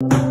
you.